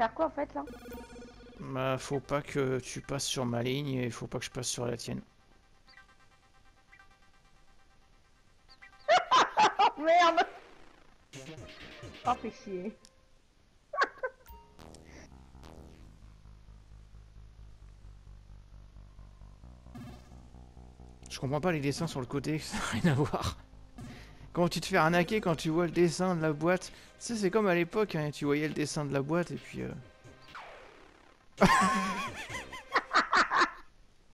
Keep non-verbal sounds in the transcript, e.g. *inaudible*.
faire quoi en fait là? Bah, faut pas que tu passes sur ma ligne et faut pas que je passe sur la tienne. Oh *laughs* merde Oh fais chier. Je comprends pas les dessins sur le côté, *laughs* ça n'a rien à voir. Quand tu te fais arnaquer, quand tu vois le dessin de la boîte, tu sais, c'est comme à l'époque, hein, tu voyais le dessin de la boîte et puis... euh, *laughs*